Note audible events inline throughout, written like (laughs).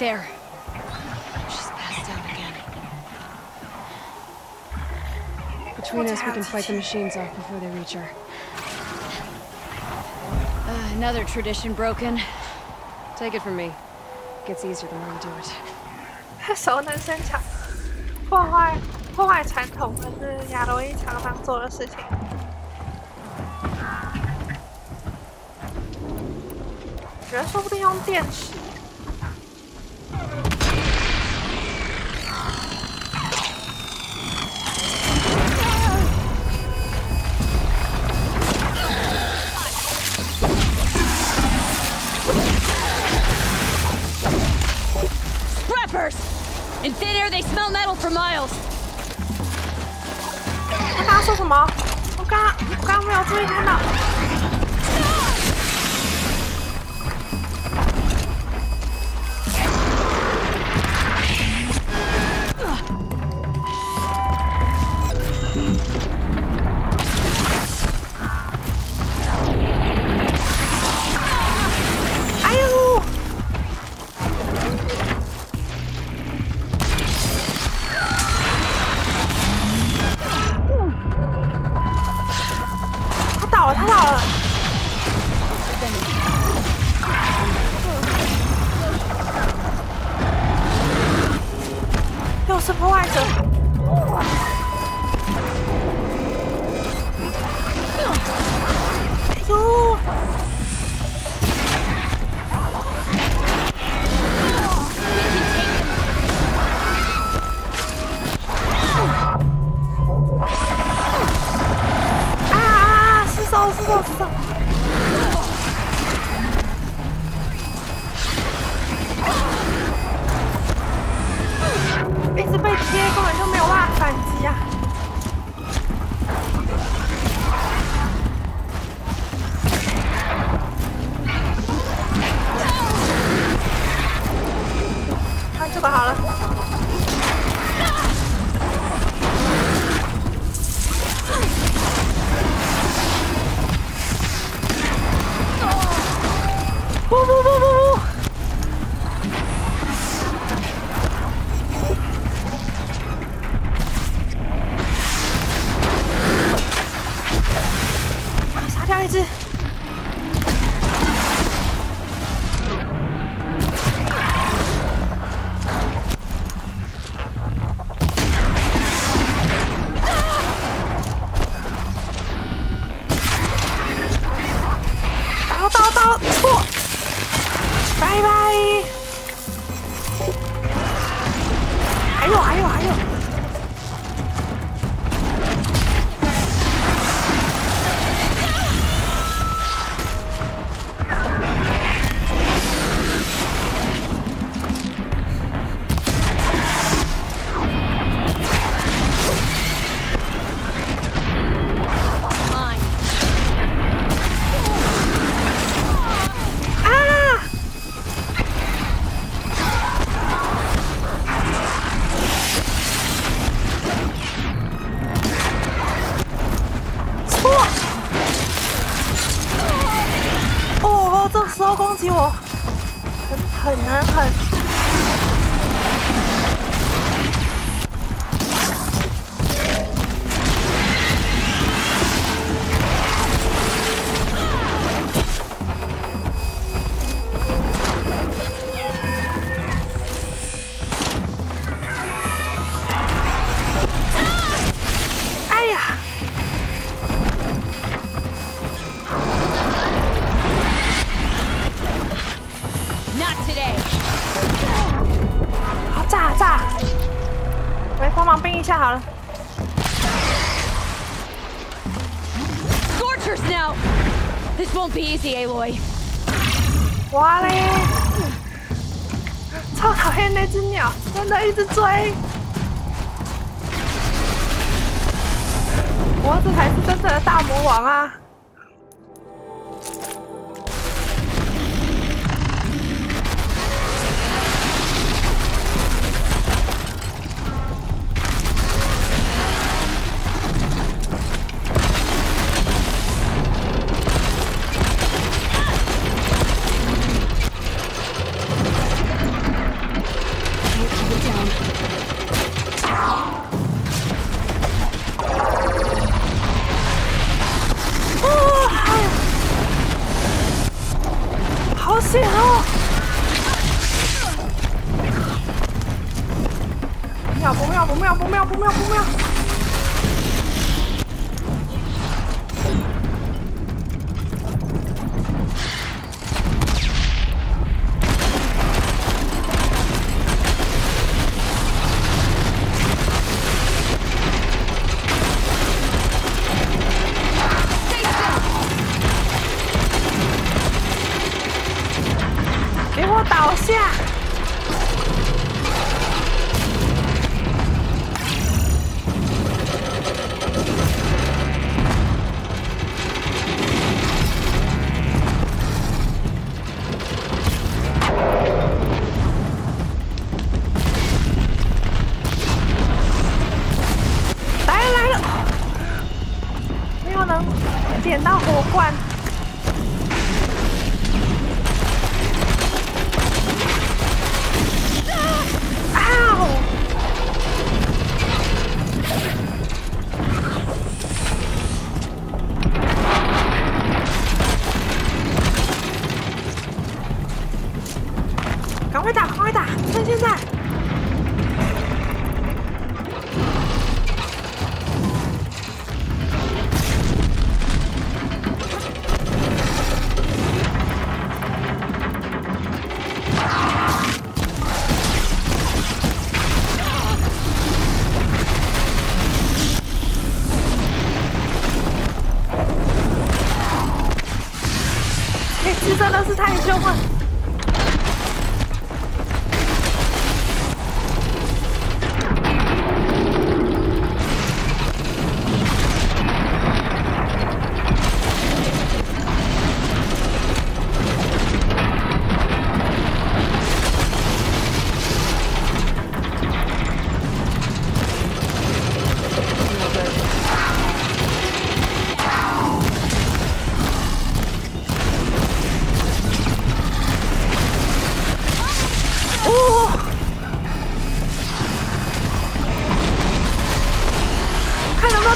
there. She's passed out again. Between us, we can fight the machines off before they reach her. Uh, another tradition broken. Take it from me. It gets easier the more you do it. 熟能生巧，破坏破坏传统，可是亚罗伊常常做的事情。觉得说不定用电池。 In thin air, they smell metal for miles. 他刚刚说什么？我刚刚我刚刚没有注意看到。 了，他倒了。又是破坏者。一直被贴，根本就没有办法反击啊！看这个好了。错。拜拜。哎呦哎呦哎呦。那只鸟，真的一直追。我这才是真正的大魔王啊！down. 好险啊！不妙不妙不妙不妙不妙不妙！关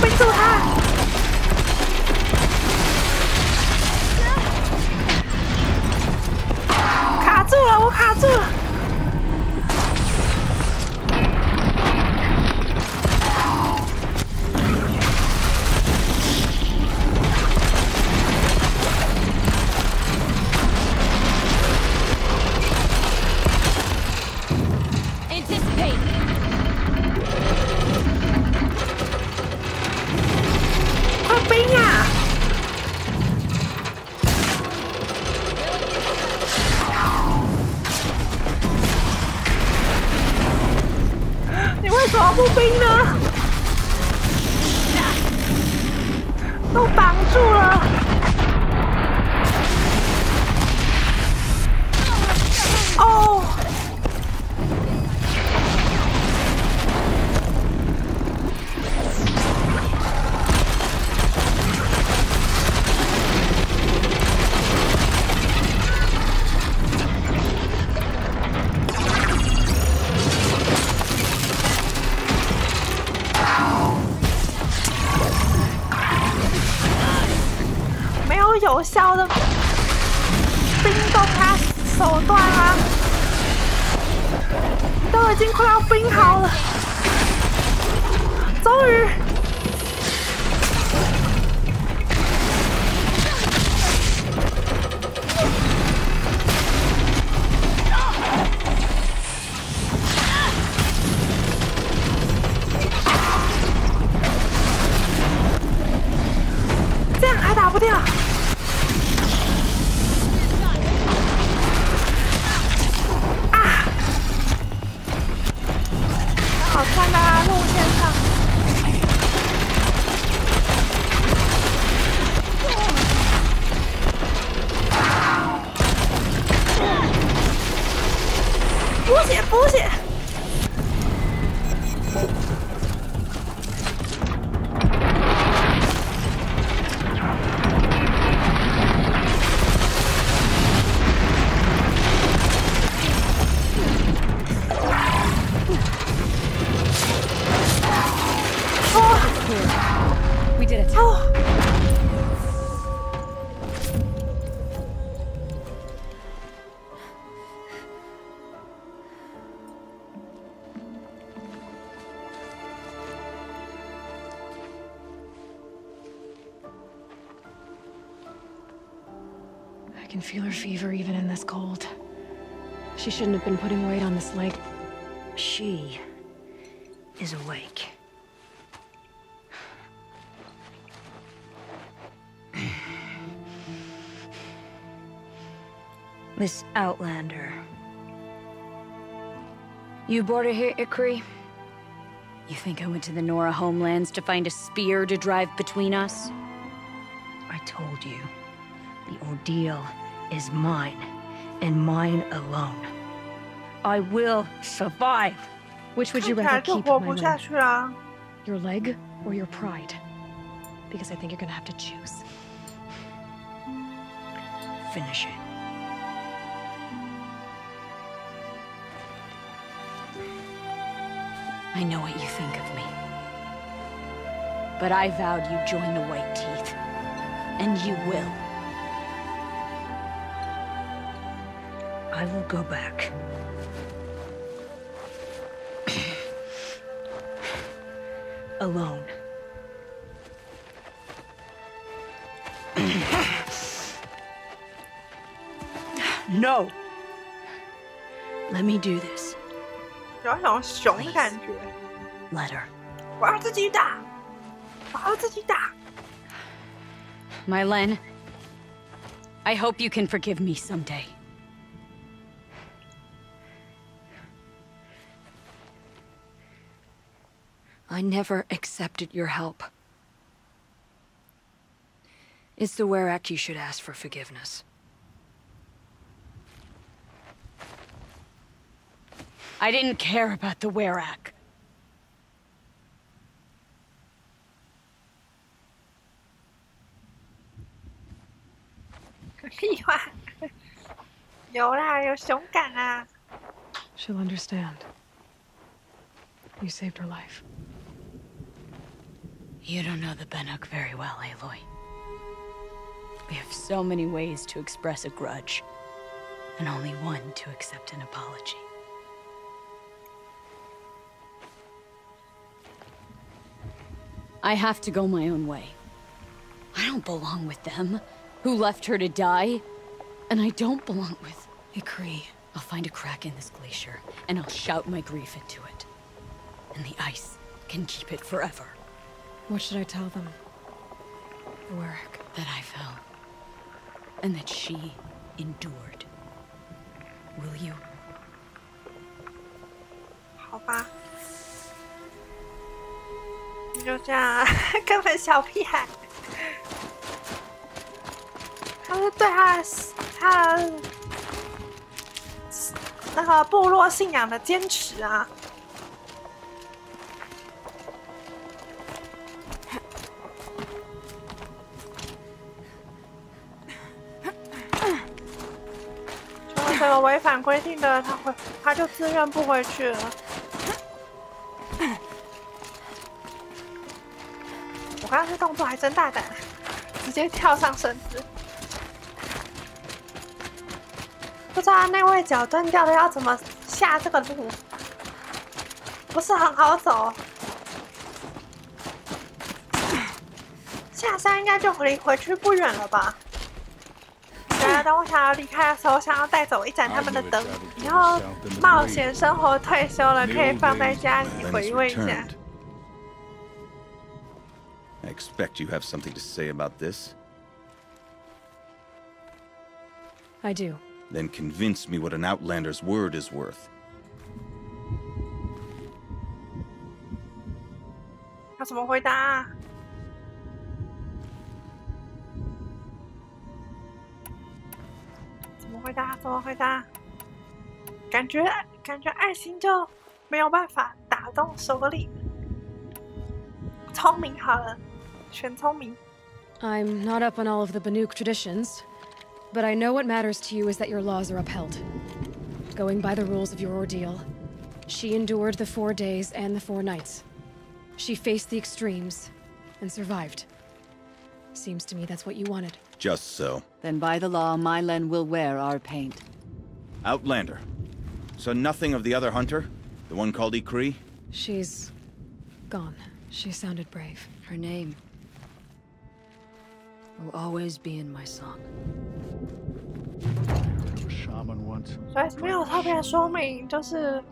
稳住他！卡住了，我卡住了。Feel her fever even in this cold. She shouldn't have been putting weight on this leg. She is awake. (sighs) Miss Outlander. You brought her here, Ikrie? You think I went to the Nora homelands to find a spear to drive between us? I told you. The ordeal is mine, and mine alone. I will survive. Which would you rather keep, my? Your leg or your pride? Because I think you're gonna have to choose. Finish it. I know what you think of me. But I vowed you'd join the White Teeth. And you will. I will go back. (clears throat) Alone. (clears throat) no! Let me do this. 有种熊的感觉。Let her. Mylen, I hope you can forgive me someday. I never accepted your help. It's the Werak you should ask for forgiveness. I didn't care about the Werak. (laughs) She'll understand. You saved her life. You don't know the Banuk very well, Aloy. We have so many ways to express a grudge, and only one to accept an apology. I have to go my own way. I don't belong with them, who left her to die. And I don't belong with Ikrie. I'll find a crack in this glacier, and I'll shout my grief into it. And the ice can keep it forever. What should I tell them? The Werak. That I fell. And that she endured. Will you? 好吧。你就这样啊，根本小屁孩。他是对他的他的那个部落信仰的坚持啊。(laughs) 规定的，他会他就自愿不回去了。(laughs) 我刚刚这动作还真大胆，直接跳上绳子。不知道那位脚断掉的要怎么下这个路，不是很好走。下山应该就离回去不远了吧？当我想要离开的时候，想要带走一盏他们的灯，以后冒险生活退休了，可以放在家里回味一下。I expect you have something to say about this. I do. Then convince me what an outlander's word is worth. 他怎么回答、啊？回答？怎么回答？感觉感觉爱心就没有办法打动首领。聪明好了，选聪明。 I'm not up on all of the Banuk traditions, but I know what matters to you is that your laws are upheld. Going by the rules of your ordeal, she endured the four days and the four nights. She faced the extremes and survived. Seems to me that's what you wanted. Just so. Then by the law, Mylen will wear our paint. Outlander. So nothing of the other hunter? The one called Ikrie? She's... gone. She sounded brave. Her name... will always be in my song. shaman once. 所以没有特别说明，就是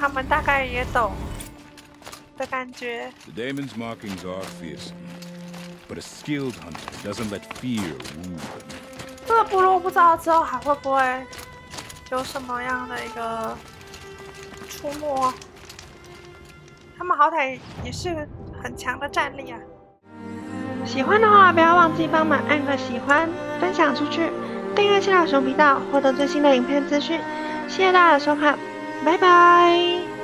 他们大概也懂的感觉。The daemon's markings are fierce. But a skilled hunter doesn't let fear rule them. 这个部落不知道之后还会不会有什么样的一个出没？他们好歹也是很强的战力啊！喜欢的话，不要忘记帮忙按个喜欢，分享出去，订阅新老熊频道，获得最新的影片资讯。谢谢大家的收看，拜拜。